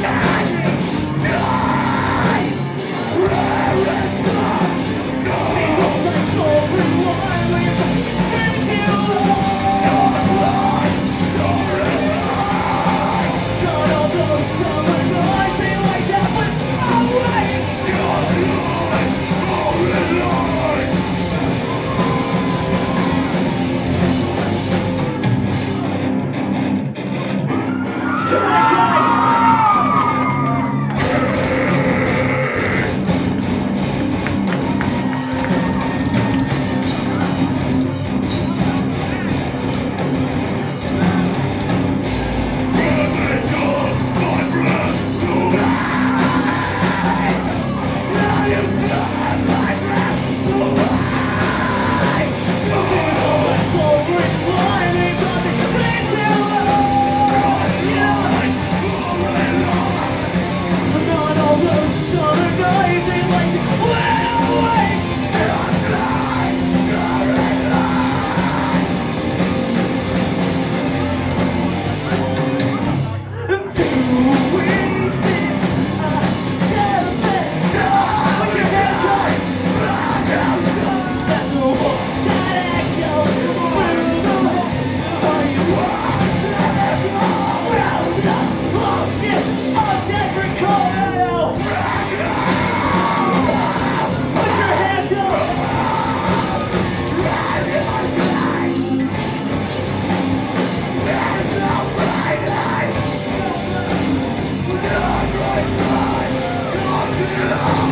Ai! Yeah.